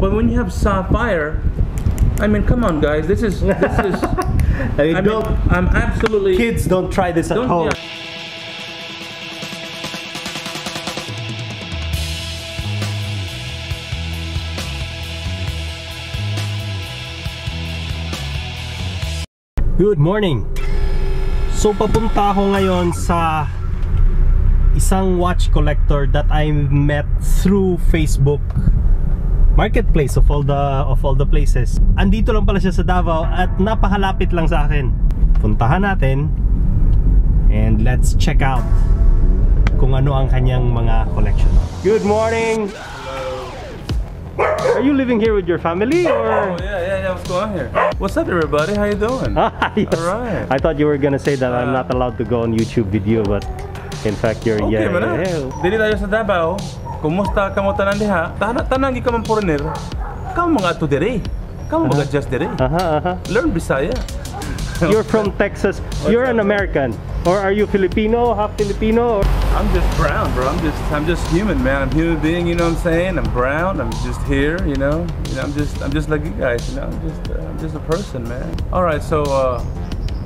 But when you have sapphire, I mean, come on, guys. This is this is. I mean, I mean, don't, I'm absolutely. kids don't try this at home. yeah. Good morning! So papunta ako ngayon sa isang watch collector that I met through Facebook marketplace of all the of all the places. Andito lang pala siya sa Davao at napakalapit lang sa akin. Puntahan natin and let's check out kung ano ang kanyang mga collection. Good morning! Are you living here with your family Oh or? yeah, yeah, yeah. What's going on here? What's up, everybody? How you doing? Ah, yes. Alright. I thought you were gonna say that I'm Ah. not allowed to go on YouTube video, but in fact you're Okay, yeah. man. yeah. Dili tayo sa Davao. Kumusta kamo tanan diha? Tanan tanan gi ka man foreigner. Kamo mga to dire. Kamo mga just dire. Uh-huh, uh-huh. Learn Bisaya. You're from Texas. You're an American, or are you Filipino, half Filipino? Or... I'm just brown, bro. I'm just I'm just human, man. I'm a human being, you know what I'm saying? I'm brown. I'm just here, you know. You know, I'm just I'm just like you guys, you know. I'm just uh, I'm just a person, man. All right, so uh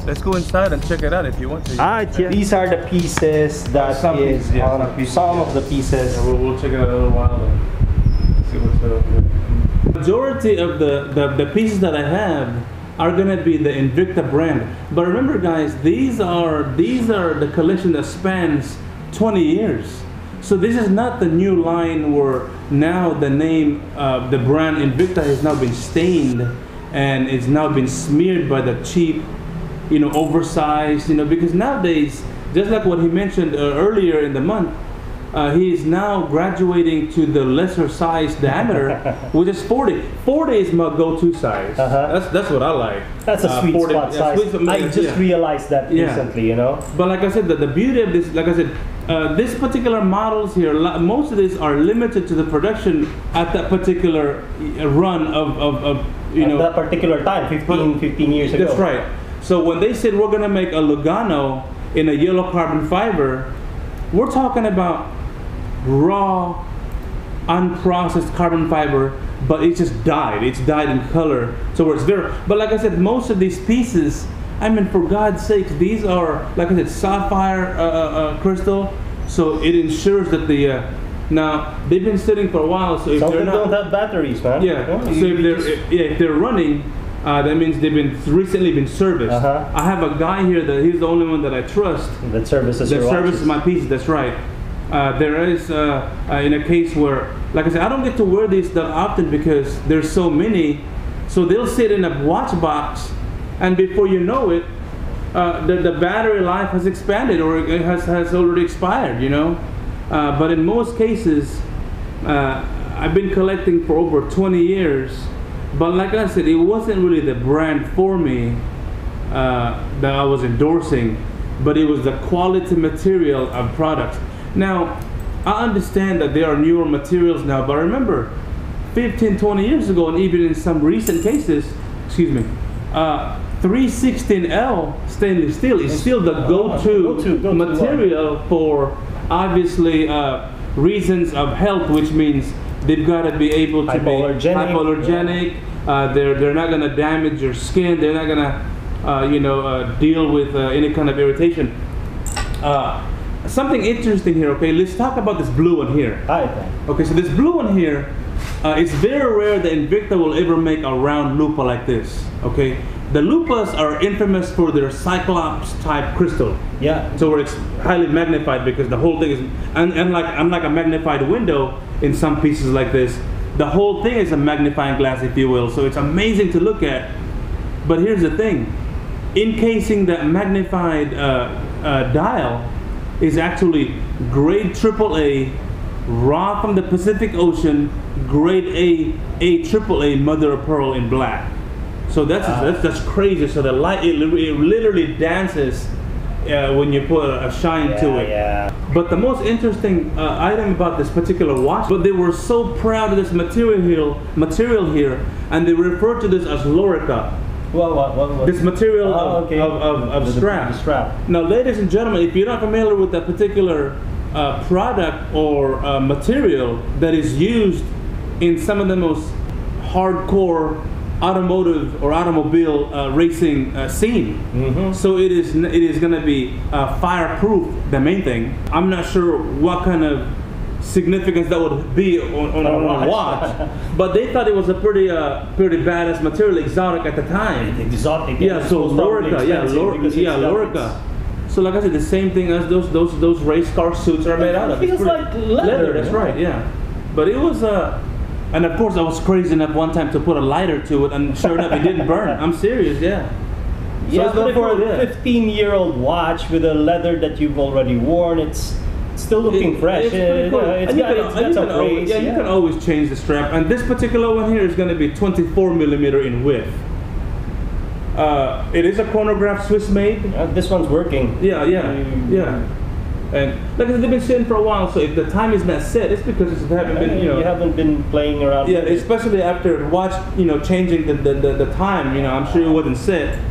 let's go inside and check it out if you want to. Ah, yeah. These are the pieces that Some is pieces, yeah, some pieces, some yeah. of the pieces. we'll, we'll check it out in a little while and see what's up. Majority of the, the, the pieces that I have are gonna be the Invicta brand. But remember guys, these are these are the collection that spans 20 years. So this is not the new line where now the name uh, the brand Invicta has now been stained and it's now been smeared by the cheap you know, oversized, you know, because nowadays, just like what he mentioned uh, earlier in the month, uh, he is now graduating to the lesser size diameter, which is 40. 40 is my go-to size. Uh-huh. That's that's what I like. That's a Uh, sweet 40 spot yeah, size. sweet I just realized that Yeah. recently, you know. But like I said, the, the beauty of this, like I said, uh, this particular models here, most of these are limited to the production at that particular uh, run of, of, of you At know, that particular time, 15, 15 years ago. That's right. So when they said we're gonna make a Lugano in a yellow carbon fiber, we're talking about raw, unprocessed carbon fiber, but it's just dyed. It's dyed in color. So it's very. But like I said, most of these pieces, I mean, for God's sakes, these are like I said, sapphire uh, uh, uh, crystal. So it ensures that the. Uh, now they've been sitting for a while, so if Some they're not, don't have batteries, man. yeah. So if they're just- yeah, if they're running, uh, that means they've been recently been serviced. Uh-huh. I have a guy here that he's the only one that I trust that services that services watches. my pieces. That's right. Uh, there is uh, uh, in a case where, like I said, I don't get to wear these that often because there's so many. So they'll sit in a watch box, and before you know it, uh, the, the battery life has expanded or it has, has already expired, you know. Uh, but in most cases, uh, I've been collecting for over 20 years. But like I said, it wasn't really the brand for me uh, that I was endorsing, but it was the quality material of products. Now, I understand that there are newer materials now, but remember, 15, 20 years ago, and even in some recent cases, excuse me, uh, 316L stainless steel is still the go-to, go-to, go-to material for obviously uh, reasons of health, which means they've got to be able to Hypoallergenic, be hypoallergenic. Uh, they're they're not going to damage your skin. They're not going to uh, you know uh, deal with uh, any kind of irritation. Uh, something interesting here. Okay, let's talk about this blue one here. Hi. Okay, so this blue one here, uh, it's very rare that Invicta will ever make a round Lupah like this. Okay, the Lupahs are infamous for their cyclops type crystal. Yeah. So where it's highly magnified because the whole thing is, and, and like unlike a magnified window in some pieces like this, the whole thing is a magnifying glass, if you will. So it's amazing to look at. But here's the thing: encasing that magnified uh, uh, dial is actually grade AAA, raw from the Pacific Ocean, grade A, A AAA mother of pearl in black. So that's Ah. that's, that's crazy. So the light it, it literally dances uh, when you put a, shine Yeah, to it. yeah. But the most interesting uh, item about this particular watch, but they were so proud of this material here, material here, and they refer to this as Lorica. What, what, what, what? This material Oh, of, okay. of, of, of The- the- strap. the strap. Now, ladies and gentlemen, if you're not familiar with that particular uh, product or uh, material that is used in some of the most hardcore automotive or automobile uh, racing uh, scene. Mhm. So it is it is going to be uh, fireproof. The main thing. I'm not sure what kind of significance that would be on, on, On a watch. watch, but they thought it was a pretty uh, pretty badass material, exotic at the time. Exotic. Yeah, so Lorica, yeah, Lor- yeah, Lorica. So like I said, the same thing as those those those race car suits are made out of. It feels like leather, That's yeah. right, yeah. But it was uh, and of course I was crazy enough one time to put a lighter to it, and sure enough, it didn't burn. I'm serious, yeah. So yeah, but for a 15 year old watch with a leather that you've already worn, it's still looking It- fresh. It's pretty Uh, cool. it's And you got, can- it's and you some can always, yeah, you can always change the strap. And this particular one here is going to be 24 millimeter in width. Uh, it is a chronograph Swiss made. Uh, this one's working. Yeah, yeah, yeah. And like I said, they've been sitting for a while, so if the time is not set, it's because it haven't been, you know. haven't been playing around. yeah, especially after watch, you know, changing the, the, the, the time, you know, I'm sure it wasn't set.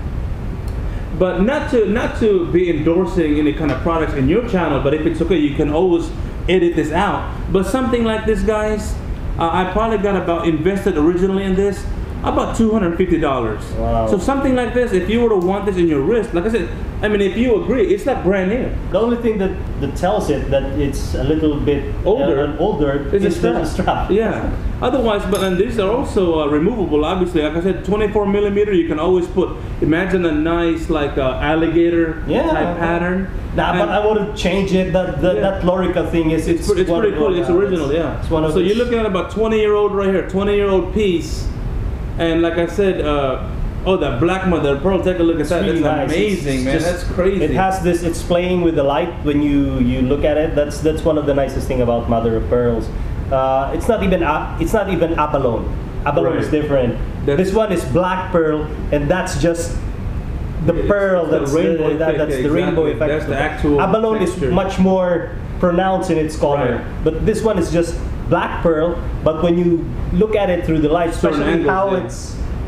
But not to not to be endorsing any kind of products in your channel, but if it's okay, you can always edit this out. But something like this, guys, uh, I probably got about invested originally in this about two hundred fifty dollars. Wow. So something like this, if you were to want this in your wrist, like I said, I mean, if you agree, it's not brand new. The only thing that, that tells it that it's a little bit Older. uh, older It's a is the strap. strap. Yeah. Otherwise, but and these are also uh, removable. Obviously, like I said, 24 millimeter. You can always put. Imagine a nice like uh, alligator Yeah. type pattern. Nah, but I wouldn't change it. That that, Yeah. that Lorica thing is it's, pre- it's pretty cool. It's original. Yeah. It's one of so its- you're looking at about 20 year old right here. 20 year old piece. And like I said, uh, oh, that black mother pearl. Take a look at It's that. really That's nice. amazing, It's man. just- That's crazy. It has this. It's playing with the light when you you look at it. That's that's one of the nicest thing about mother of pearls. Uh, it's not even a, it's not even abalone. Abalone is different. That's- this one is black pearl, and that's just the It's- pearl. the that's rainbow the, that, that's yeah, the rainbow effect. That's the actual abalone texture. is much more pronounced in its color, Right. but this one is just black pearl. But when you look at it through the light, especially how yeah. it's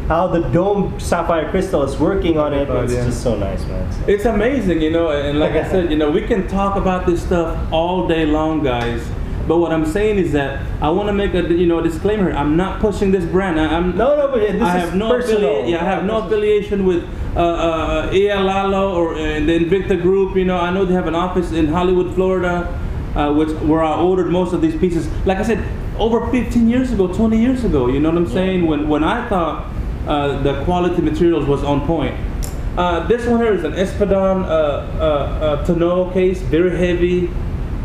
how the dome sapphire crystal is working on it, Oh, it's yeah. just so nice, man. So- It's amazing, you know, and like I said, you know, we can talk about this stuff all day long, guys. But what I'm saying is that I want to make a you know disclaimer. I'm not pushing this brand. I, I'm No, no, but this I is have no personal. Yeah, I have no affiliation with uh, uh, ELALO or uh, the Invicta Group. You know, I know they have an office in Hollywood, Florida, uh, which where I ordered most of these pieces. Like I said, over 15 years ago, 20 years ago. You know what I'm saying? When when I thought uh, the quality materials was on point. Uh, this one here is an Espadon uh, uh, uh, tonneau case, very heavy,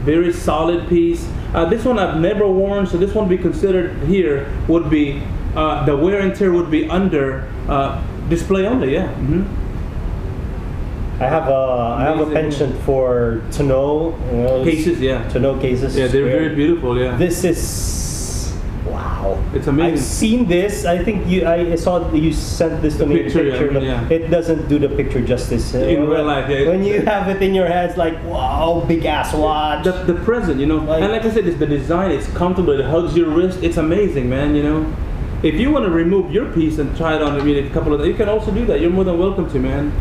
very solid piece. Uh, this one I've never worn, so this one be considered here would be uh, the wear and tear would be under uh, display only. Yeah. hmm I have a I have a penchant for tonneau you know, Cases, yeah. tonneau cases. Yeah, they're very beautiful. Yeah. This is wow. It's amazing. I've seen this. I think you I saw you sent this to The me. picture, yeah, picture, but yeah. It doesn't do the picture justice. In real when- life, yeah. When you have it in your hands, like wow, big ass watch. the, the present, you know, Like- and like I said, it's the design. It's comfortable. It hugs your wrist. It's amazing, man. You know, if you want to remove your piece and try it on, I mean, a couple of, you can also do that. You're more than welcome to, man.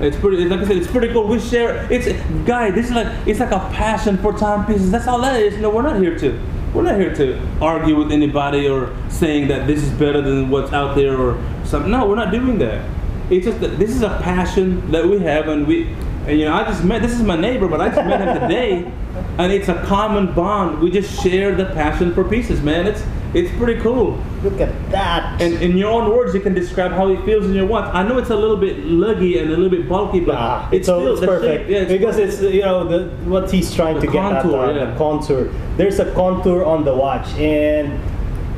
It's pretty. Like I said, it's pretty cool. We share. It's guy. This is like it's like a passion for timepieces. That's all that is. You know, we're not here to. We're not here to argue with anybody or saying that this is better than what's out there or something. No, we're not doing that. It's just that this is a passion that we have, and we, and you know, I just met. This is my neighbor, but I just met him today, and it's a common bond. We just share the passion for pieces, man. It's it's pretty cool. Look at that. And in your own words, you can describe how it feels in your watch. I know it's a little bit luggy and a little bit bulky, but Ah, it's so still it's perfect shape- yeah, it's because it's you know the what he's trying The to get at contour, uh, yeah. the contour. There's a contour on the watch, and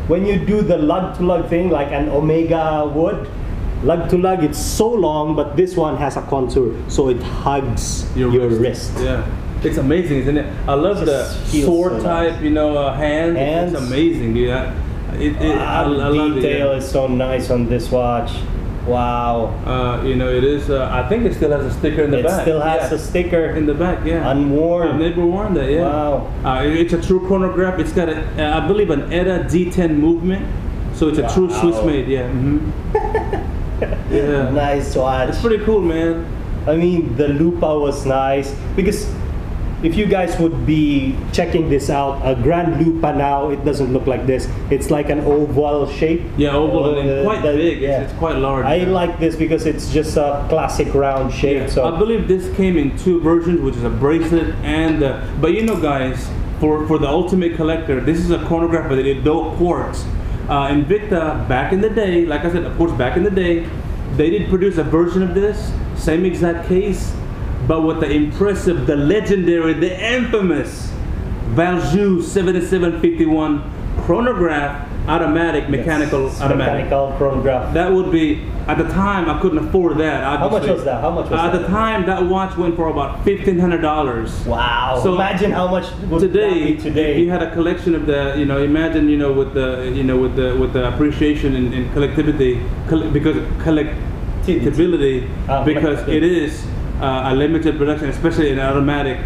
when you do the lug to lug thing like an Omega would, lug to lug it's so long, but this one has a contour, so it hugs your, wrist. Yeah. It's amazing, isn't it? I love It the sword so type, you know, uh, hand. Hands. It's amazing, dude. I- It, it, I, I Ah, love it. detail yeah. is so nice on this watch. Wow. Uh, you know, it is. Uh, I think it still has a sticker in the it back. It still has yeah. a sticker. in the back. Yeah. Unworn. I've never worn that. Yeah. Wow. Uh, it- it's a true chronograph. It's got a, uh, I believe, an ETA G10 movement. So it's a true Swiss made. Yeah. hmm yeah. Nice watch. It's pretty cool, man. I mean, the Lupah was nice because if you guys would be checking this out, a Grand Lupah now, it doesn't look like this. It's like an oval shape. Yeah, oval and Uh, quite that- big. yeah. It's, it's quite large. I like this because it's just a classic round shape. Yeah, So I believe this came in two versions, which is a bracelet and. Uh, but you know, guys, for for the ultimate collector, this is a chronograph with adult quartz. Uh, Invicta, back in the day, like I said, of course, back in the day, they did produce a version of this, same exact case, but with the impressive, the legendary, the infamous Valjoux 7751 chronograph, automatic, mechanical, Yes, automatic. mechanical chronograph. That would be at the time I couldn't afford that. How much was that? How much was at that? the time that watch went for about fifteen hundred dollars. Wow! So, imagine how much would Today, be today. you had a collection of the, you know, imagine, you know, with the, you know, with the, with the appreciation and, and collectivity, coll- because collectability, Ah, because collectability. it is uh, a limited production, especially in automatic,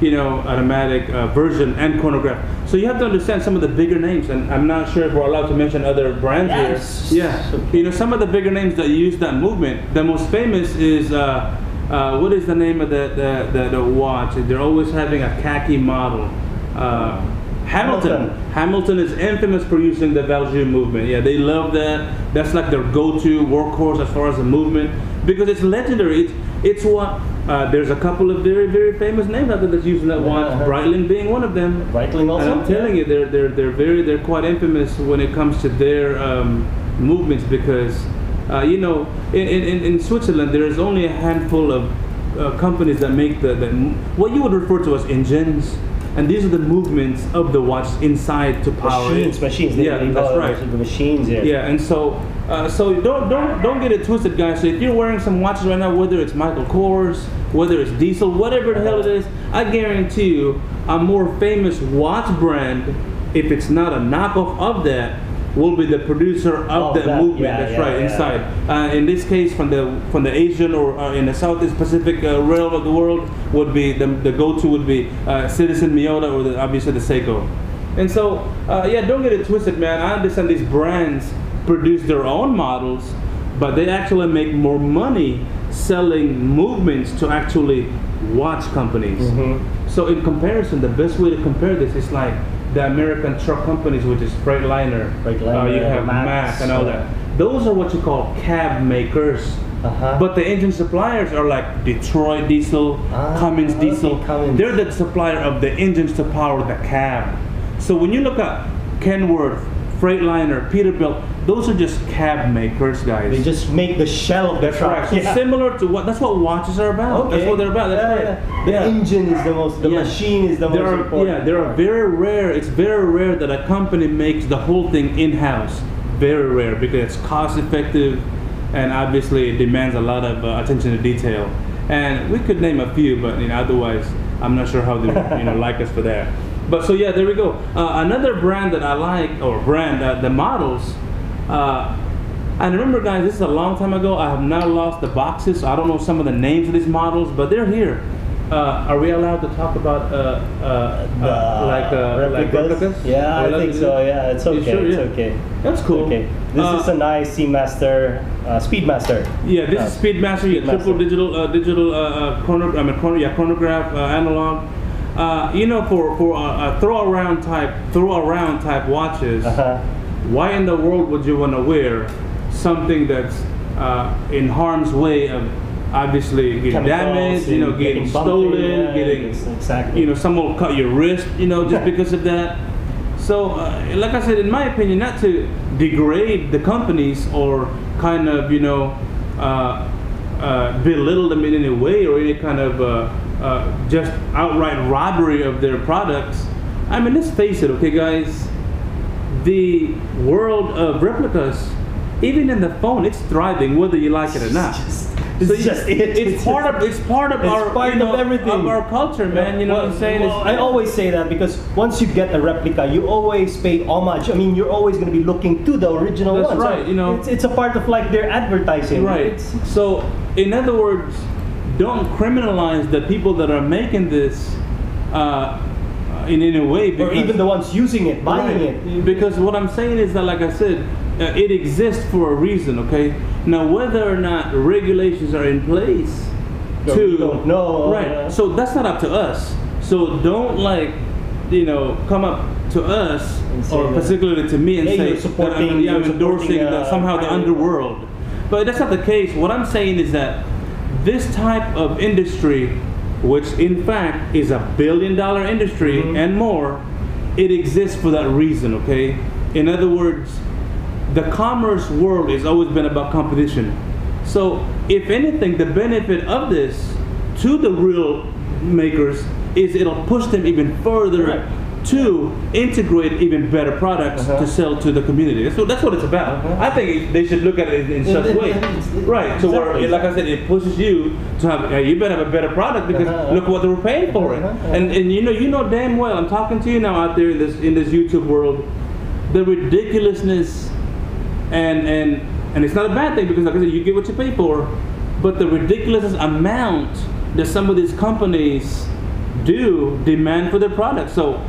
you know, automatic uh, version and chronograph. So you have to understand some of the bigger names, and I'm not sure if we're allowed to mention other brands Yes. here. Yeah, you know, some of the bigger names that use that movement. The most famous is. Uh, uh, what is the name of the, the, the, the watch? They're always having a khaki model. Uh, Hamilton. Hamilton. Hamilton is infamous for using the Valjoux movement. Yeah, they love that. That's like their go-to workhorse as far as the movement because it's legendary. It's it's what uh, there's a couple of very very famous names out there that's using that watch. Uh-huh. Breitling being one of them. Breitling also? And I'm telling you, they're they're they're very they're quite infamous when it comes to their um, movements because uh, you know in, in, in Switzerland there is only a handful of uh, companies that make the, the what you would refer to as engines. And these are the movements of the watch inside to power machines, it. machines. They, Yeah, that's right. The machines here. Yeah, and so uh, so don't don't don't get it twisted, guys. So if you're wearing some watches right now, whether it's Michael Kors, whether it's Diesel, whatever the hell it is, I guarantee you, a more famous watch brand, if it's not a knockoff of that, will be the producer of Of that, that, movement. yeah, That's yeah, right, yeah. inside. Uh, in this case, from the from the Asian or uh, in the Southeast Pacific uh, realm of the world, would be the, the go-to would be uh, Citizen Miyota or the, obviously the Seiko. And so, uh, yeah, don't get it twisted, man. I understand these brands produce their own models, but they actually make more money selling movements to actually watch companies. Mm-hmm. So in comparison, the best way to compare this is like the American truck companies, which is Freightliner, Freightliner, uh, you have Mack and all that. Those are what you call cab makers. Uh-huh. But the engine suppliers are like Detroit Diesel, Ah, Cummins okay, Diesel. Cummins. They're the supplier of the engines to power the cab. So when you look at Kenworth, Freightliner, Peterbilt, those are just cab makers, guys. They just make the shell of the truck. right. So Yeah. similar to what that's what watches are about. Okay. That's what they're about. Yeah, yeah. The Yeah. engine is the most. The machine is the there most are, important. Yeah, there are very rare. It's very rare that a company makes the whole thing in house. Very rare because it's cost effective, and obviously it demands a lot of uh, attention to detail. And we could name a few, but you know, otherwise, I'm not sure how they you know like us for that. But so yeah, there we go. Uh, another brand that I like, or brand, uh, the models. Uh, and remember, guys, this is a long time ago. I have now lost the boxes. So I don't know some of the names of these models, but they're here. Uh, are we allowed to talk about uh, uh, uh, like uh, like replicas? Yeah, I think so. Yeah, it's okay. sure? It's Yeah. okay. That's cool. Okay. This Uh, is a nice Seamaster, uh, Speedmaster. Yeah, this Uh, is Speedmaster. Speedmaster. triple digital, uh, digital uh, uh, chrono, I mean, chrono, yeah, chronograph, uh, analog. Uh, you know, for for uh, uh, throw around type, throw around type watches. Uh-huh. Why in the world would you want to wear something that's uh, in harm's way of obviously getting damaged, you know, getting, getting bumpy, stolen, yeah, getting, exactly. you know, someone will cut your wrist, you know, just because of that. So, uh, like I said, in my opinion, not to degrade the companies or kind of, you know, uh, uh, belittle them in any way or any kind of uh, uh, just outright robbery of their products. I mean, let's face it, okay, guys the world of replicas, even in the phone, it's thriving whether you like it or not. It's So just it. It's, It's part just- of it's part of it's our part you know, of everything. of our culture, man. You know what I'm saying? Well, I always say that because once you get a replica, you always pay homage. I mean, you're always going to be looking to the original That's one. So right, you know. it's, it's a part of like their advertising. Right. So, in other words, don't criminalize the people that are making this uh, in any way. or even the ones using it, buying Right. it. Because what I'm saying is that, like I said, uh, it exists for a reason. Okay. Now, whether or not regulations are in place No, to don't know. right. So that's not up to us. So don't like, you know, come up to us or that- particularly to me and Yeah, say that I'm, yeah, I'm endorsing the, uh, somehow the underworld. But that's not the case. What I'm saying is that this type of industry, which in fact is a billion dollar industry Mhm. and more, it exists for that reason, okay? In other words, the commerce world has always been about competition. So, if anything, the benefit of this to the real makers is it'll push them even further Correct. To integrate even better products Uh-huh. to sell to the community. That's what, that's what it's about. Uh-huh. I think they should look at it in, in such yeah, way. it- Right, so where, like I said, it pushes you to have, yeah, you better have a better product because Uh-huh. look what they were paying for it. Uh-huh. And, and you know, you know damn well, I'm talking to you now out there in this, in this YouTube world, the ridiculousness and and and it's not a bad thing because like I said, you get what you pay for, but the ridiculous amount that some of these companies do demand for their products. So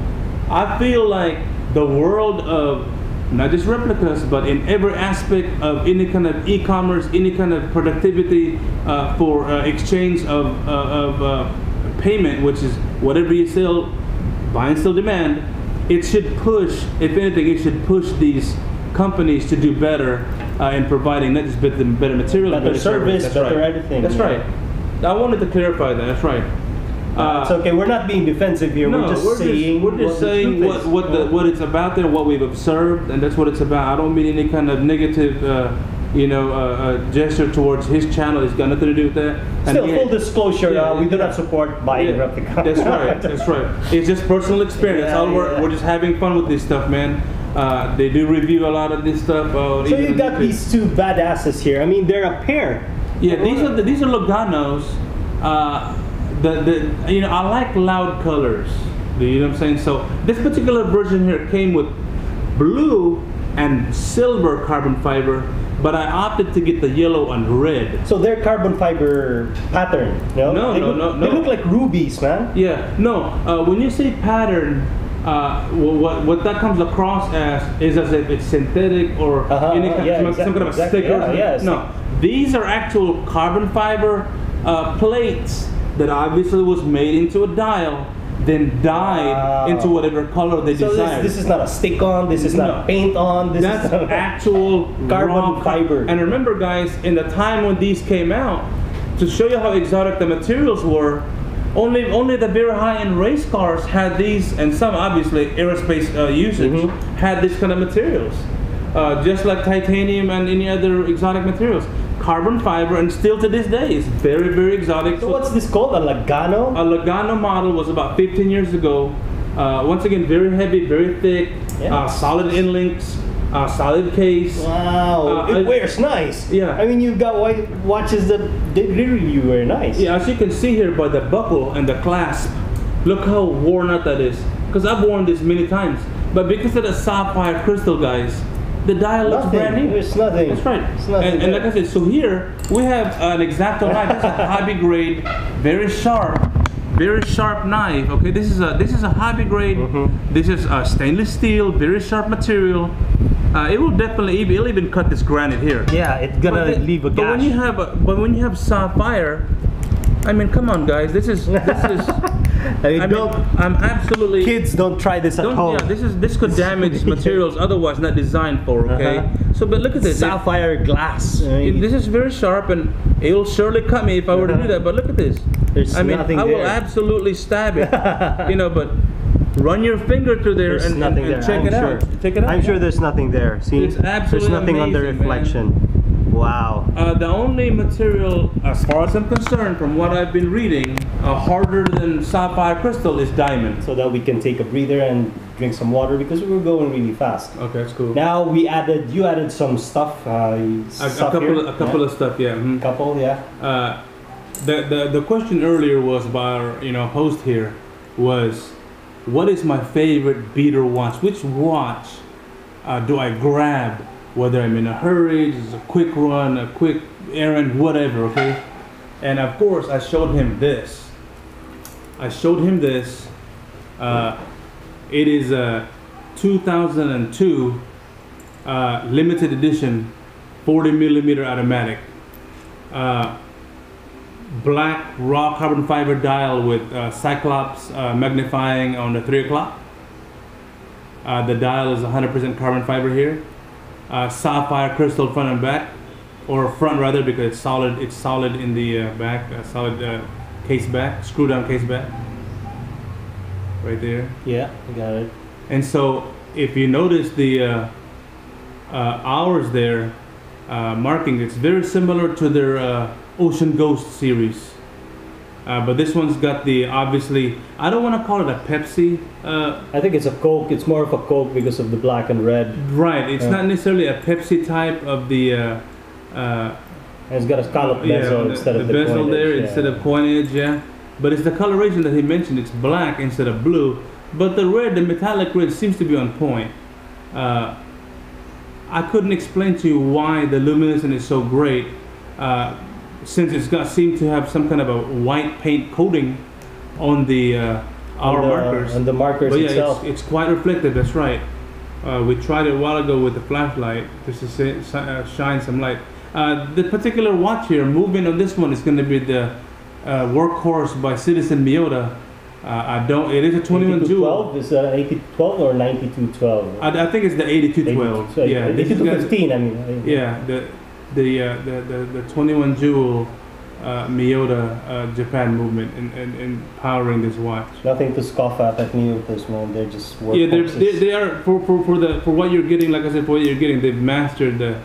I feel like the world of not just replicas, but in every aspect of any kind of e-commerce, any kind of productivity uh, for uh, exchange of, uh, of uh, payment, which is whatever you sell, buy and sell demand, it should push, if anything, it should push these companies to do better uh, in providing not just better, better materials, Better service, That's better right. everything, That's yeah. right. I wanted to clarify that. That's right. Uh, it's okay. We're not being defensive here. no, we're just saying. we're just what saying truth what is. what the what it's about there, what we've observed, and that's what it's about. I don't mean any kind of negative, uh, you know, uh, uh, gesture towards his channel. It's got nothing to do with that. And Still, here- full disclosure, Yeah, uh, we do not support buying Yeah, replica. That's right. That's right. It's just personal experience. Yeah, All we're, we're just having fun with this stuff, man. Uh, they do review a lot of this stuff. Uh, So you got YouTube. these two badasses here. I mean, they're a pair. Yeah, these are the, these are Loganos. The the you know I like loud colors. Do you know what I'm saying? So this particular version here came with blue and silver carbon fiber, but I opted to get the yellow and red. So they're carbon fiber pattern. No, No, they no, look, no, They look like rubies, man. Yeah, no. Uh, when you say pattern, uh, what what that comes across as is as if it's synthetic or Uh-huh, any kind, yeah, some, exactly, some kind of a exactly, sticker. yeah, yeah, no, these are actual carbon fiber uh, plates that obviously was made into a dial, then dyed Wow. into whatever color they So desired. this, this is not a stick on. This is No. not paint on. This That's is actual Carbon fiber. And remember, guys, in the time when these came out, to show you how exotic the materials were, only only the very high-end race cars had these, and some obviously aerospace uh, usage Mhm. had this kind of materials, uh, just like titanium and any other exotic materials. Carbon fiber, and still to this day, is very very exotic. So what's this called? A Lagano? A Logano model was about 15 years ago. Uh, once again, very heavy, very thick, Yeah. uh, solid in links, uh, solid case. Wow, Uh, it wears nice. Yeah. I mean, you've got white watches that they literally wear nice. Yeah, as you can see here by the buckle and the clasp, look how worn out that is. Because I've worn this many times. But because of the sapphire crystal, guys, the dial looks Nothing. brand new. There's nothing. That's right. It's nothing And, and like. I said, so here we have an exacto knife. This is a hobby grade, very sharp, very sharp knife. Okay, this is a this is a hobby grade. Mhm. This is a stainless steel, very sharp material. Uh, it will definitely even, it'll even cut this granite here. Yeah, it's gonna But leave a gash. But when you have a, but when you have sapphire, I mean, come on, guys. This is this is. I mean, mean, don't, I'm absolutely. kids don't try this at home. yeah, this is this could damage materials otherwise not designed for. Okay, Uh-huh. so but look at this. It- sapphire glass. I it- this is very sharp and it will surely cut me if I were to do Uh-huh. that. But look at this. There's I mean, nothing I will there. absolutely stab it. you know, but run your finger through there there's and, and, nothing and there. check I'm it sure. out. Check it out. I'm sure there's nothing there. See, It's absolutely there's nothing under amazing, man. reflection. Wow. Uh, the only material, as far as I'm concerned, from what I've been reading, uh, harder than sapphire crystal is diamond. So that we can take a breather and drink some water because we were going really fast. Okay, that's cool. Now we added, you added some stuff. Uh, a, a couple, here. of, a couple yeah. of stuff, yeah. mhm. couple, yeah. Uh, the, the the question earlier was by our you know host here was, what is my favorite beater watch? Which watch uh, do I grab? Whether I'm in a hurry, just a quick run, a quick errand, whatever. Okay, and of course I showed him this. I showed him this. Uh, it is a 2002 uh, limited edition 40 millimeter automatic. Uh, black raw carbon fiber dial with uh, Cyclops uh, magnifying on the three o'clock. Uh, the dial is 100% carbon fiber here. Uh, sapphire crystal front and back, or front rather because it's solid. It's solid in the uh, back, uh, solid uh, case back, screw down case back. Right there. Yeah, I got it. And so, if you notice the uh, uh, hours there uh, marking, it's very similar to their uh, Ocean Ghost series. Uh, but this one's got the obviously, I don't want to call it a Pepsi. Uh, I think it's a Coke. It's more of a Coke because of the black and red. right, it's Yeah. not necessarily a Pepsi type of the. Uh, uh, it's got a scallop yeah, bezel the, instead the of the bezel coinage, there yeah. instead of coinage, yeah. But it's the coloration that he mentioned. It's black instead of blue. But the red, the metallic red, seems to be on point. Uh, I couldn't explain to you why the luminescence is so great, uh, since it's got seemed to have some kind of a white paint coating on the uh, On our the- markers. on the markers but yeah, itself. it's, it's quite reflective. That's right. Uh, we tried it a while ago with the flashlight just to say, uh, shine some light. Uh, the particular watch here, movement on this one is going to be the uh, workhorse by Citizen Miyota. Uh, I don't. It is a 21 jewel. 8212 is uh, 8012 or 9212? I, I think it's the 8212. Yeah, this is gonna- 8215. I mean. I- yeah, the the uh, the, the the 21 jewel uh, Miyota uh, Japan movement in, in, in powering this watch. Nothing to scoff at at New this one. They're just. Yeah, they're, they they are for, for, for the for what you're getting. Like I said, for what you're getting, they've mastered the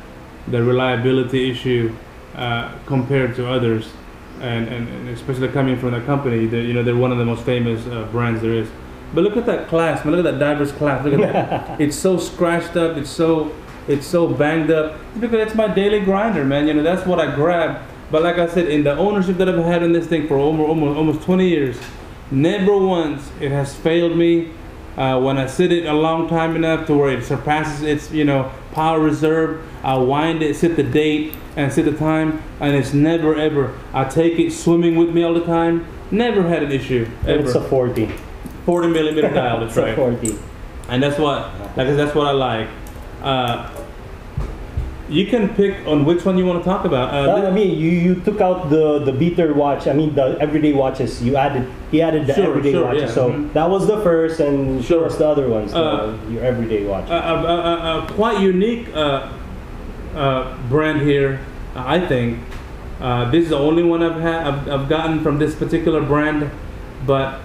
the reliability issue uh, compared to others, and, and, and especially coming from the company. That you know they're one of the most famous uh, brands there is. But look at that clasp, man. Look at that diver's clasp. Look at that. it's so scratched up. It's so it's so banged up. It's because it's my daily grinder, man. You know that's what I grab. But like I said, in the ownership that I've had in this thing for almost almost, almost 20 years, never once it has failed me. Uh, when I sit it a long time enough to where it surpasses its you know power reserve, I wind it, set the date, and set the time, and it's never ever. I take it swimming with me all the time. Never had an issue ever. It's a 40. 40 millimeter dial. That's right forty. and that's what like that's what I like. Uh, you can pick on which one you want to talk about. Uh, I mean, you, you took out the the beater watch. I mean, the everyday watches. You added he added the Sure, everyday sure, watches. yeah, So mhm. that was the first, and Sure. the other ones. Uh, the- your everyday watch. a, a, a, a quite unique uh, uh, brand here, I think. Uh, this is the only one I've had I've, I've gotten from this particular brand, but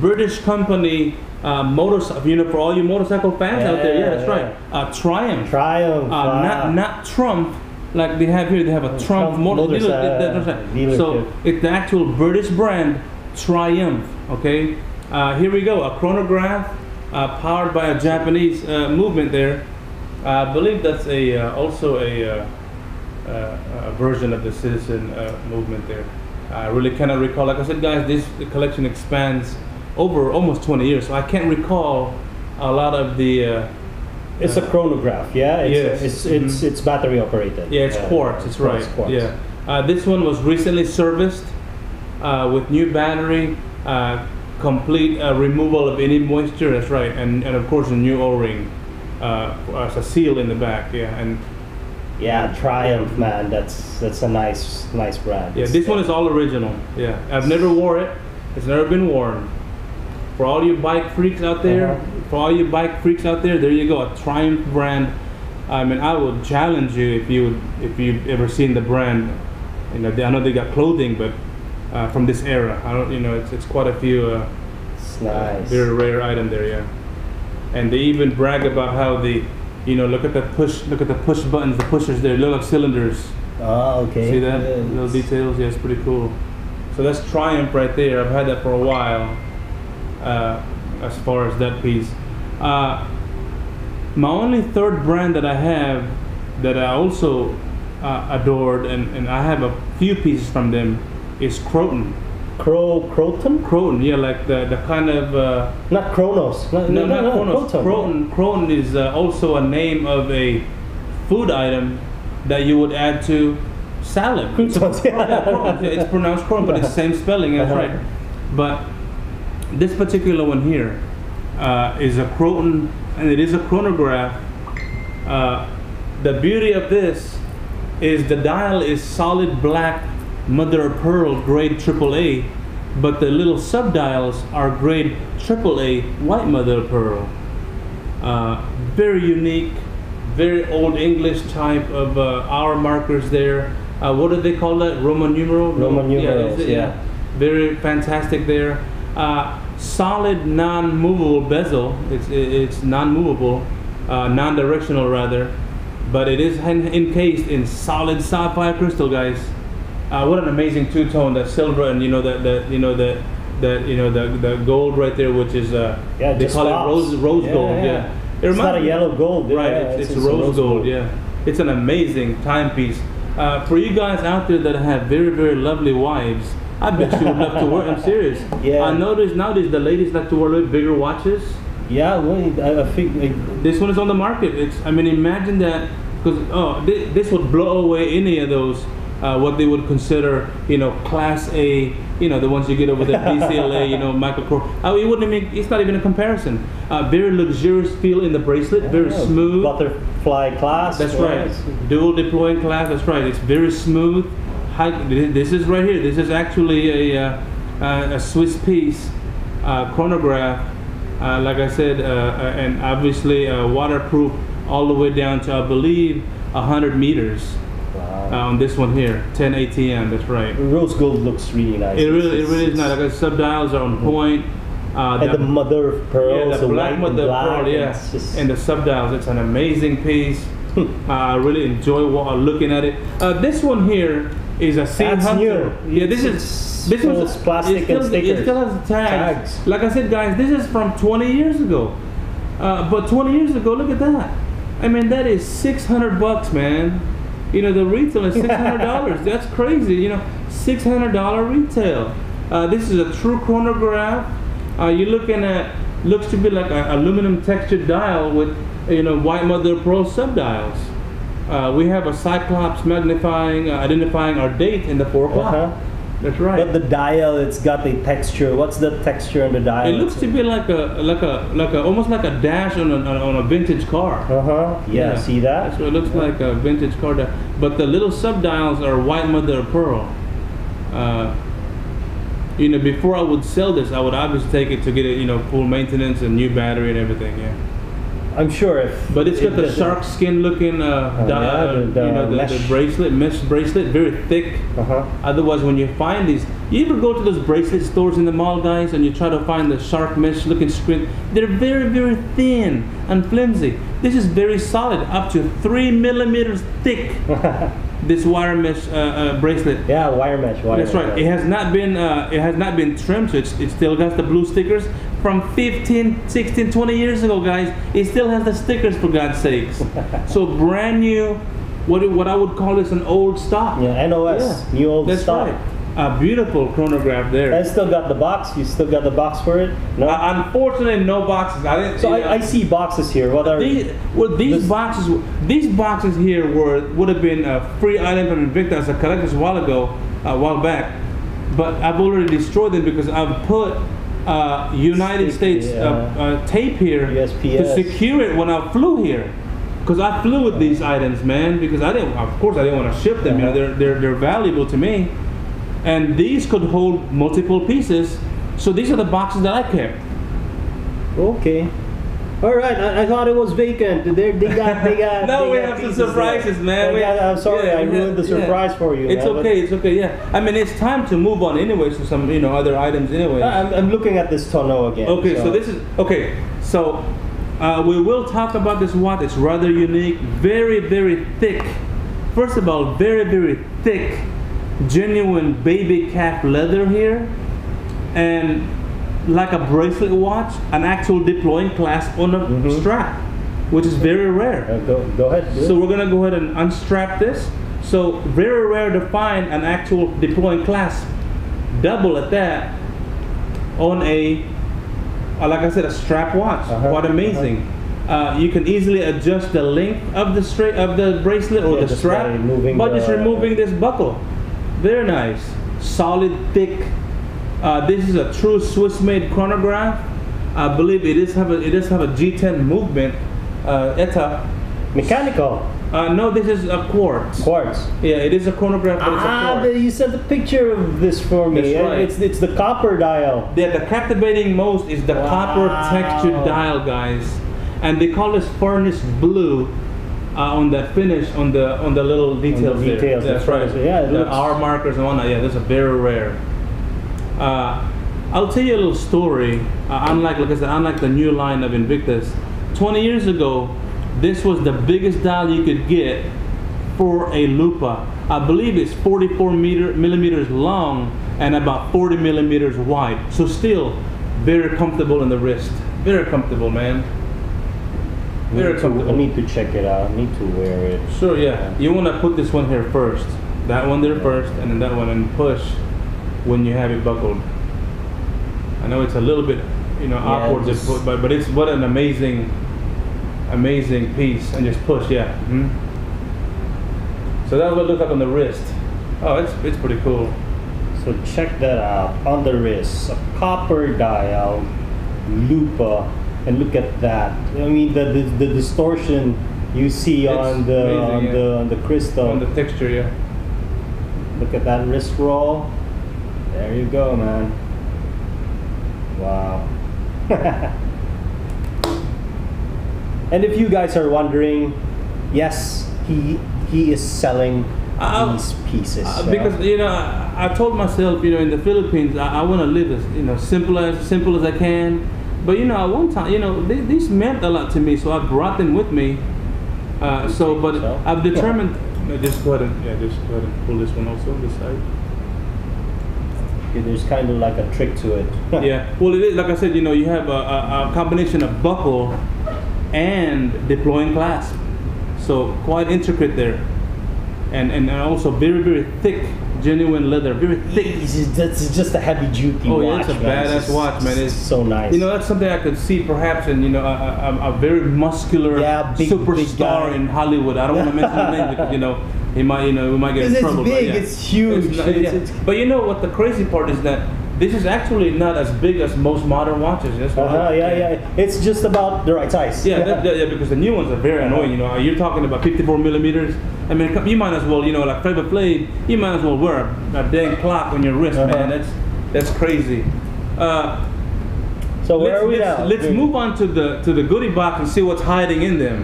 British company uh, motorcycle. You know, for all you motorcycle fans out there, yeah, Yeah, that's yeah. right. Uh, Triumph. Triumph. Uh, not not Trump like they have here. They have a Trump, Trump motor motors- dealer- uh, that- that's right. dealership. So it's the actual British brand Triumph. Okay, uh, here we go. A chronograph uh, powered by a Japanese uh, movement there. I believe that's a uh, also a, uh, uh, a version of the citizen uh, movement there. I really cannot recall. Like I said, guys, this collection expands over almost 20 years, so I can't recall a lot of the. Uh, It's a chronograph, yeah. It's, Yes. It's it's Mhm. it's battery operated. Yeah, it's Uh, quartz. It's right. quartz. Yeah. Uh, this one was recently serviced uh, with new battery, uh, complete uh, removal of any moisture. That's right, and and of course a new O-ring uh, as a seal in the back. Yeah, and Yeah, Triumph, man. That's that's a nice nice brand. yeah, this one is all original. Yeah, I've never wore it. It's never been worn. For all you bike freaks out there, Uh-huh. for all you bike freaks out there, there you go, a Triumph brand. I mean, I would challenge you if you if you've ever seen the brand. You know, they, I know they got clothing, but uh, from this era, I don't. You know, it's it's quite a few. Uh, It's nice. very rare item there, yeah. And they even brag about how the, you know, look at the push, look at the push buttons, the pushers there, look like cylinders. Ah, okay. See that? Little details, yeah, it's pretty cool. So that's Triumph right there. I've had that for a while. Uh, as far as that piece, uh, my only third brand that I have that I also uh, adored, and, and I have a few pieces from them, is Croton. Cro Croton? Croton, yeah, like the the kind of. Uh, Not Kronos. No, no, no, not Kronos. Croton. Croton. Croton is uh, also a name of a food item that you would add to salad. Croutons, yeah. Yeah, Croton. Yeah, it's pronounced Croton, but it's the same spelling. That's Uh-huh. right. But this particular one here uh, is a Croton, and it is a chronograph. Uh, the beauty of this is the dial is solid black mother of pearl grade AAA, but the little subdials are grade AAA white mother of pearl. Uh, very unique, very old English type of uh, hour markers there. Uh, what do they call that? Roman numeral? Roman numerals, it? yeah. Very fantastic there. Uh, solid non-movable bezel. It's it's non-movable, uh, non-directional rather, but it is encased in solid sapphire crystal, guys. Uh, what an amazing two-tone, that silver and you know that that you know that that you know the the gold right there, which is uh, Yeah, they call pops. it rose rose Yeah, gold. yeah. Yeah, It It's not a yellow gold. Right, yeah, it's, it's, rose, gold, yeah. It's an amazing timepiece. Uh, for you guys out there that have very, very lovely wives, I bet you would love to wear. I'm serious. Yeah. I notice nowadays the ladies like to wear a little bigger watches. Yeah, well, I, think like, This one is on the market. It's. I mean, imagine that because oh, this, this would blow away any of those. Uh, what they would consider, you know, class A, you know, the ones you get over there, DCLA, you know, Michael Kors. Uh, it wouldn't even, it's not even a comparison. Uh, very luxurious feel in the bracelet, very smooth. butterfly class. That's yeah, right. Dual deploying class. That's right. It's very smooth. This is right here. This is actually a, uh, a Swiss piece, uh, chronograph. Uh, like I said, and obviously uh, waterproof all the way down to I believe 100 meters Wow. on this one here, 10 ATM. That's right. Rose gold looks really nice. It really, it really is nice. Like I said, subdials are on point. Uh, And the mother of pearl, yeah, the so black white with and the pearl, yeah, it's just- and the subdials. It's an amazing piece. uh, I really enjoy looking at it. Uh, this one here is a Sea That's Hunter. new. Yeah, this is this was plastic still, and It stickers. still has tags. Tags. Like I said, guys, this is from 20 years ago. Uh, but 20 years ago, look at that. I mean, that is 600 bucks, man. You know, the retail is $600. That's crazy. You know, $600 retail. Uh, this is a true chronograph. Uh, you're looking at, looks to be like an aluminum textured dial with, you know, white mother of pearl subdials. Uh, we have a cyclops magnifying, uh, identifying our date in the 4 o'clock. Uh-huh. That's right. But the dial, it's got a texture. What's the texture on the dial? it looks to be like a, like a, like a, almost like a dash on a, on a vintage car. Uh huh. Yeah, See that? That's what it looks like a vintage car. Dial. But the little subdials are white mother of pearl. Uh, you know, before I would sell this, I would obviously take it to get it, you know, full maintenance and new battery and everything. Yeah. I'm sure if. But it's got the shark skin looking, uh, Oh, yeah, uh, the- the you know, the, the bracelet, mesh bracelet, very thick. Uh-huh. Otherwise, when you find these, you ever go to those bracelet stores in the mall, guys, and you try to find the shark mesh looking screen? They're very, very thin and flimsy. This is very solid, up to three millimeters thick. this wire mesh uh, uh, bracelet. Yeah, wire mesh. Wire That's right. It has not been uh, it has not been trimmed, so it's, it still got the blue stickers from 15, 16, 20 years ago, guys. It still has the stickers for God's sakes. so brand new. What what I would call this an old stock. Yeah, NOS. Yeah. New old That's stock. right. A beautiful chronograph there. I still got the box. You still got the box for it? No. Uh, unfortunately, no boxes. I didn't. so I, I see boxes here. What are These, well, these This- boxes, these boxes here were would have been a free item from Invicta as a collector's a while ago, a while back, but I've already destroyed them because I've put uh, United States uh, uh, tape here to secure it when I flew here. Because I flew with these items, man. Because I didn't, of course, I didn't want to ship them. You know, Uh-huh. they're they're they're valuable to me, and these could hold multiple pieces. So these are the boxes that I kept. Okay. All right. I, I thought it was vacant. They, they got. They got. No, they we got have some pieces there. surprises, man. We- got- I'm sorry. yeah, I ruined the have- yeah. surprise for you. It's man, okay. It's okay. Yeah. I mean, it's time to move on anyway to some you know other items anyway. I'm, I'm looking at this tonneau again. Okay, so this is okay. So uh, we will talk about this watch. It's rather unique, very very thick. First of all, very very thick, genuine baby calf leather here, and like a bracelet watch, an actual deploying clasp on a Mhm. strap, which is very rare. Uh, go, go ahead. So we're gonna go ahead and unstrap this. So very rare to find an actual deploying clasp, double at that, on a, uh, like I said, a strap watch. Uh-huh, Quite amazing. uh you can easily adjust the length of the straight of the bracelet or Yeah, the just strap by by just removing this buckle. Very nice, solid, thick. Uh, this is a true Swiss-made chronograph. I believe it is have a it does have a G10 movement. Uh, ETA Mechanical. uh, no, this is a quartz. Quartz. Yeah, it is a chronograph, but it's a Ah, quartz. the, you sent the picture of this for me. That's Yeah, right. It's it's the copper dial. Yeah, the captivating most is the copper textured dial, guys, and they call this furnace blue uh, on the finish on the on the little details. there. details, That's that's right. right. Yeah, it the hour markers and whatnot. Yeah, those are very rare. Uh, I'll tell you a little story. Uh, unlike, like I said, unlike the new line of Invictas, 20 years ago, this was the biggest dial you could get for a Lupah. I believe it's 44 meter millimeters long and about 40 millimeters wide. So still very comfortable in the wrist. Very comfortable, man. Very Need to- I need to check it out. I need to wear it. Sure, yeah. You want to put this one here first. That one there first, and then that one, and push when you have it buckled. I know it's a little bit, you know, awkward, to just- put, but but it's what an amazing, amazing piece, and just push, yeah. hmm So that's what it looks like on the wrist. Oh, it's it's pretty cool. So check that out on the wrist, a copper dial, Lupah, and look at that. I mean the the, the distortion you see It's on the amazing, on yeah. the on the crystal. On the texture, yeah. Look at that wrist roll. There you go, man. Wow. and if you guys are wondering, yes, he he is selling Uh, these pieces. Uh, yeah. because you know, I, I told myself, you know, in the Philippines, I, I want to live as you know simple as simple as I can. But you know, at one time, you know, they, these meant a lot to me, so I brought them with me. Uh, so, but So? I've determined. No, just go ahead and yeah, just go ahead and pull this one also on the side. Yeah, there's kind of like a trick to it. yeah. Well, it is like I said. You know, you have a, a, a combination of buckle and deploying clasp, so quite intricate there, and and also very very thick, genuine leather, very thick. It's just, that's just a heavy duty Oh, yeah, watch. it's a man. badass just- watch, man. It's- so nice. You know, that's something I could see perhaps in, you know, a, a, a very muscular Yeah, big- big superstar guy. in Hollywood. I don't want to mention his name because, you know, he might, you know, we might get in it's trouble. but yeah. it's huge, not- it's- yeah. it's- But you know what the crazy part is that this is actually not as big as most modern watches. That's uh-huh, yeah, yeah. It's just about the right size. Yeah, that, that- yeah, because the new ones are very annoying. You know, you're talking about 54 millimeters. I mean, you might as well, you know, like Flavor Flav, you might as well wear a, a dang clock on your wrist, Uh-huh. man. That's that's crazy. Uh, So where let's, are we let's, now? let's move on to the to the goodie box and see what's hiding in them.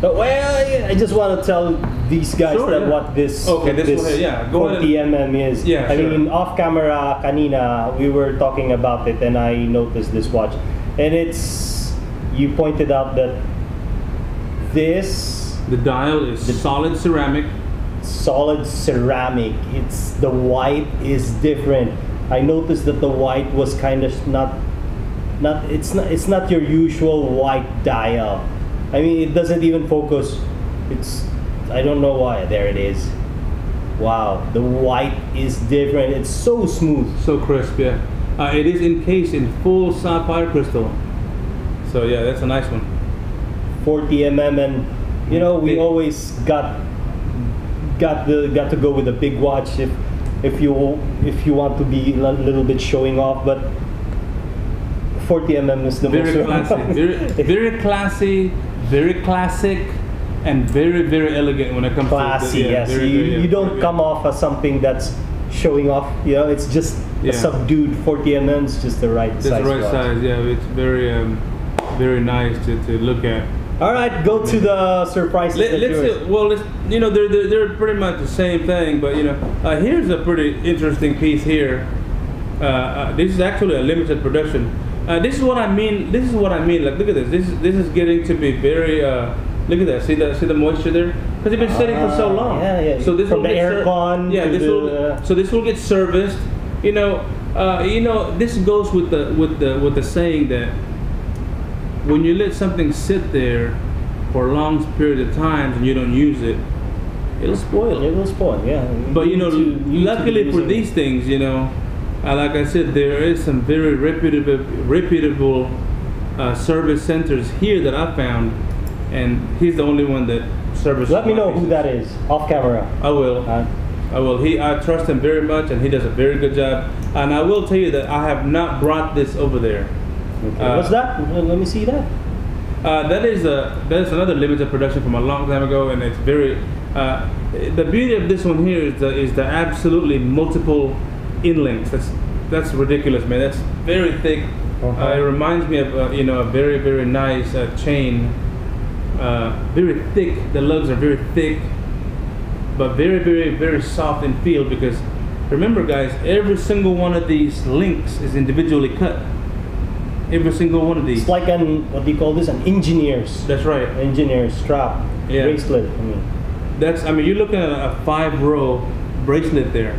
But, well, I just want to tell these guys Sure, that yeah. what this Okay, this one here, yeah, go 40 mm is. Yeah, I sure. mean, off camera, kanina, we were talking about it, and I noticed this watch, and it's. You pointed out that this The dial is The- solid ceramic. solid ceramic. It's the white is different. I noticed that the white was kind of not not it's not it's not your usual white dial. I mean it doesn't even focus. It's I don't know why. There it is. Wow, the white is different. It's so smooth. So crisp, yeah. Uh, it is encased in full sapphire crystal. So yeah, that's a nice one. 40 mm and you know we Big. always got got the got to go with a big watch if if you if you want to be a little bit showing off but 40 mm is the Very most classy, very, very classy, very classic, and very very elegant when it comes classy to the, yeah, yes very, you, very, you don't come off as something that's showing off you know it's just Yeah. a subdued 40 mm is just the right That's size the right size. Yeah, it's very um, very nice to, to look at. all right go to the surprises Let, let's see, well, let's, you know, they're, they're they're pretty much the same thing, but you know, uh, here's a pretty interesting piece here. Uh, uh, this is actually a limited production. Uh, this is what I mean. This is what I mean. Like, look at this. This is this is getting to be very. Uh, look at that. See the see the moisture there? Because it's been sitting for so Ah, long. yeah, yeah. So this From will the get aircon Yeah. This the, will. uh, So this will get serviced. You know. Uh, you know. This goes with the with the with the saying that when you let something sit there for a long period of time and you don't use it, it'll spoil. it will spoil yeah But you know, to- you luckily for these things, you know, uh, like I said, there is some very reputable, reputable uh, service centers here that I found, and he's the only one that services. let me know who that is off camera I will. uh, I will. He, I trust him very much, and he does a very good job. And I will tell you that I have not brought this over there. okay. Uh, what's that let me see that Uh, that is a that is another limited production from a long time ago, and it's very. Uh, the beauty of this one here is the is the absolutely multiple inlinks. That's that's ridiculous, man. That's very thick. Uh-huh. Uh, it reminds me of uh, you know a very very nice uh, chain. Uh, very thick. The lugs are very thick, but very very very soft in feel because remember, guys, every single one of these links is individually cut. Every single one of these. It's like an what do you call this? An engineer's That's right. engineer's strap Yeah. bracelet. I mean, That's I mean you're looking at a five row bracelet there.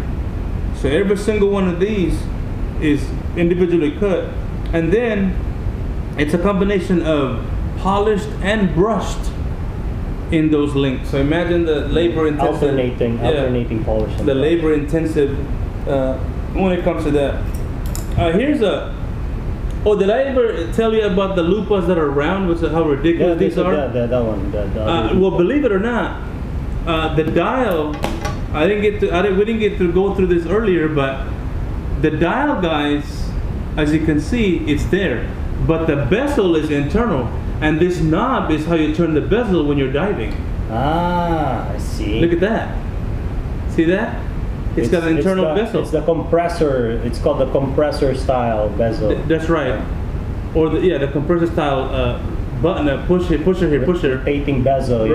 So every single one of these is individually cut. And then it's a combination of polished and brushed in those links. So imagine the labor intensive alternating, yeah, alternating polish. the labor intensive uh, when it comes to that. Uh, here's a Oh, did I ever tell you about the Lupahs that are round? Which is how ridiculous this, these are? that, that, that one. That, the Uh, well, believe it or not, uh, the dial. I didn't get to. I didn't, we didn't get to go through this earlier, but the dial, guys, as you can see, it's there, but the bezel is internal, and this knob is how you turn the bezel when you're diving. ah, I see. Look at that. See that? it's got an internal the, bezel. It's the compressor. It's called the compressor style bezel. Th- That's right. Or the yeah, the compressor style uh, button, uh, push here, pusher here, pusher. Rotating bezel. yeah.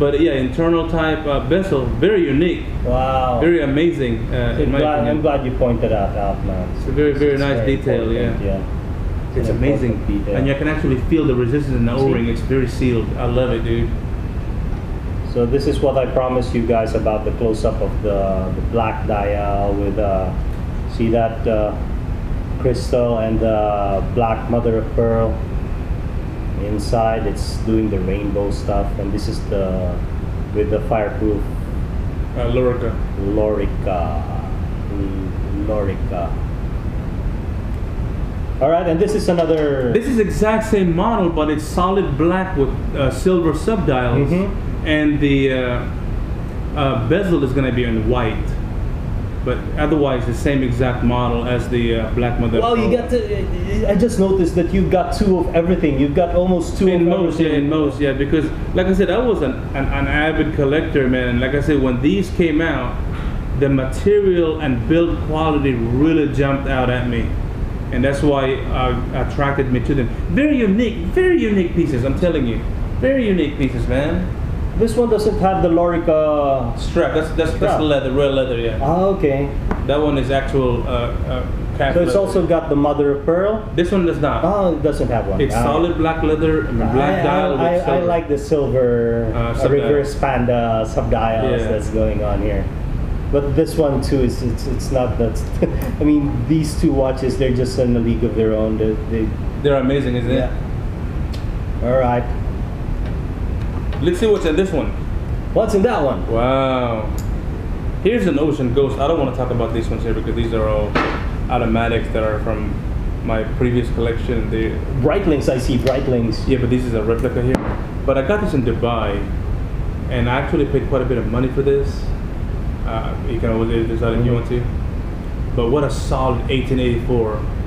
But yeah, internal type uh, bezel, very unique. Wow. Very amazing, uh, I'm glad, I'm glad you pointed that out, man. It's a very, very It's nice very detail, yeah. yeah. It's an amazing. detail. And you can actually feel the resistance in the O-ring. It's very sealed. I love it, dude. So this is what I promised you guys about the close-up of the, the black dial with uh, see that uh, crystal and the black mother of pearl inside. It's doing the rainbow stuff, and this is the with the fireproof Uh, Lorica. Lorica. Lorica. All right, and this is another. This is exact same model, but it's solid black with uh, silver subdials, Mhm. and the uh, uh, bezel is going to be in white. But otherwise, the same exact model as the uh, black mother. well, you Pearl. got to. I just noticed that you got two of everything. You've got almost two in most, yeah, in most, yeah. Because, like I said, I was an, an, an avid collector, man. Like I said, when these came out, the material and build quality really jumped out at me, and that's why uh, attracted me to them. Very unique, very unique pieces. I'm telling you, very unique pieces, man. This one doesn't have the Lorica. Strap. That's that's Strap. that's leather, real leather, yeah. Ah, okay. That one is actual uh, uh, calf So it's leather. also got the mother of pearl. This one does not. Oh, it doesn't have one. It's Ah. solid black leather, I black I, dial I, with I, I like the silver Uh, uh, subdial. reverse panda subdials Yeah. that's going on here. But this one too is it's, it's not that. I mean, these two watches they're just in a league of their own. They, they They're amazing, isn't it? All right. Let's see what's in this one. What's in that one? Wow. Here's an Ocean Ghost. I don't want to talk about these ones here because these are all automatics that are from my previous collection. They, Breitlings. I see Breitlings. yeah, but this is a replica here. But I got this in Dubai, and I actually paid quite a bit of money for this. Uh, you can always decide if you want to. But what a solid 1884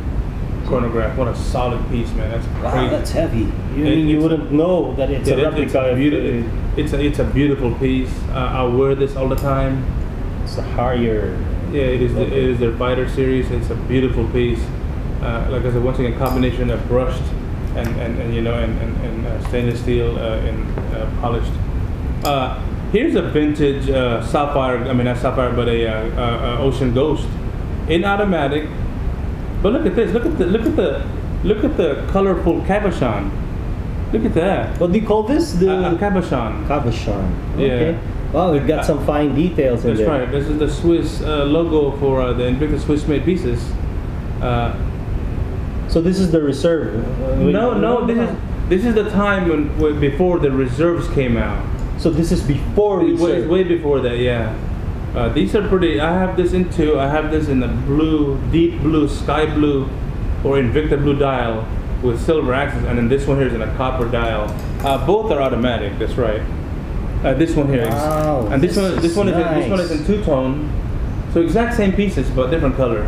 chronograph. What a solid piece, man. That's Wow, crazy. that's heavy. You, It- you wouldn't know that it's Yeah, a replica. it's, a if- beautiful, it's, a, it's a beautiful piece. Uh, I wear this all the time. It's a Harrier. Yeah, it is. The, it is their fighter series. It's a beautiful piece. Uh, like I said, once again, combination of brushed and, and, and you know and, and, and uh, stainless steel uh, and uh, polished. Uh, here's a vintage uh, sapphire. I mean, not sapphire, but a uh, uh, uh, ocean ghost in automatic. But look at this. Look at the look at the look at the colorful cabochon. Look at that. What do you call this? The A, a cabochon. cabochon. Yeah. Okay. Wow, we've got some fine details in That's there. right. This is the Swiss uh, logo for uh, the Invictas Swiss made pieces. Uh, So this is the reserve. Uh, no, no, this is this is the time when, when before the reserves came out. So this is before It reserve. way before that, yeah. Uh, these are pretty. I have this in two. I have this in the blue, deep blue, sky blue, or Invicta blue dial with silver axis, and then this one here is in a copper dial. Uh, both are automatic. That's right. Uh, this one here is, Wow, and this, this one, this is one is in, this one is in two tone. So exact same pieces, but different color.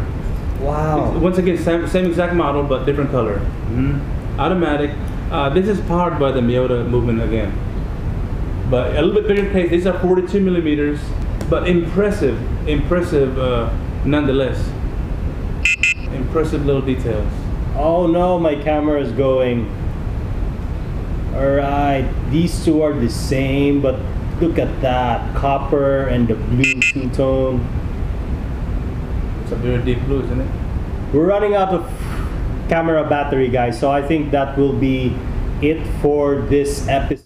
Wow. Once again, same, same exact model, but different color. hmm Automatic. Uh, this is powered by the Miyota movement again. But a little bit bigger case. These are 42 millimeters, but impressive, impressive uh, nonetheless. Impressive little details. Oh no, my camera is going. Alright, these two are the same, but look at that. Copper and the blue two tone. It's a very deep blue, isn't it? We're running out of camera battery, guys, so I think that will be it for this episode.